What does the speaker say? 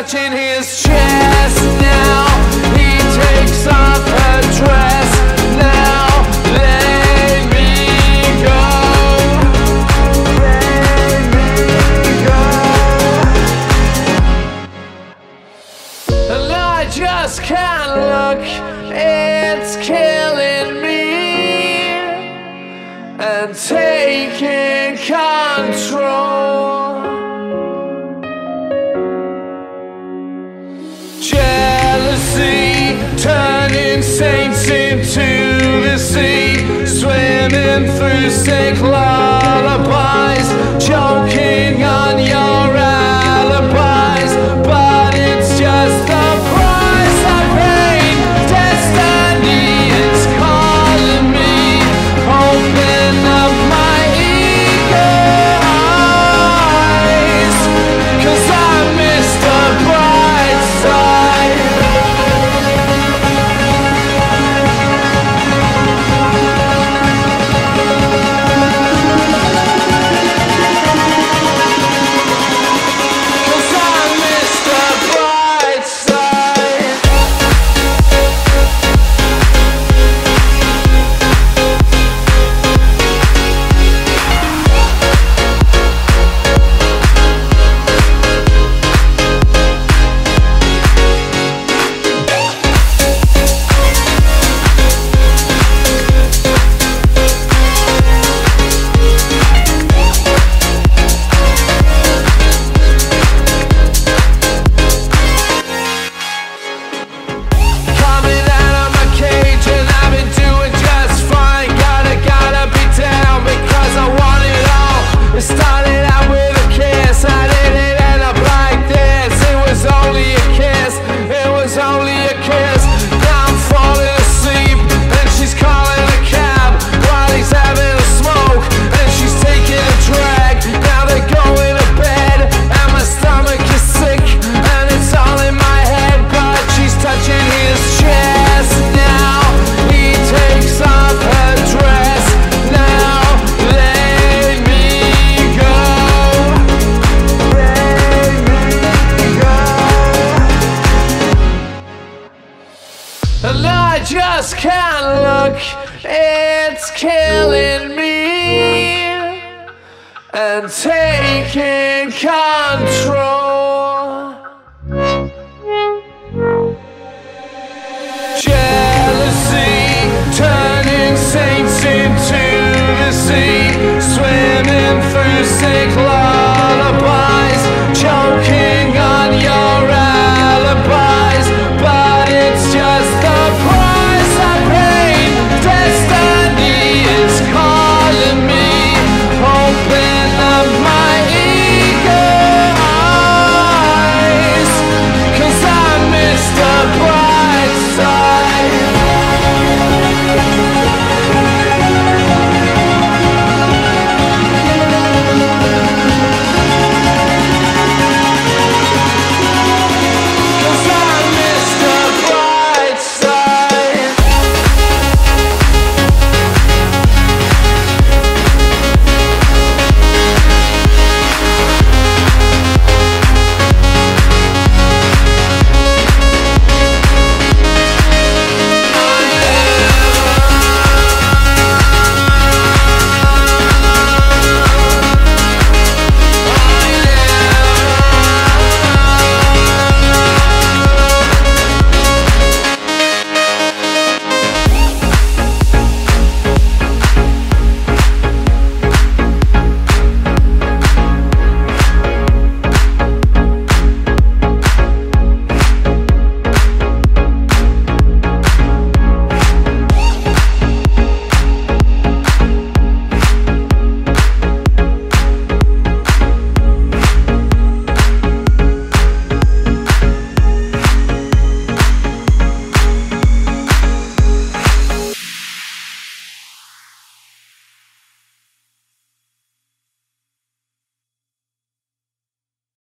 touching his chest now. He takes off her dress now. Let me go. Let me go. And I just can't look. It's killing me and taking control. saints into the sea, swimming through sick lullabies. just can't look, it's killing me and taking control.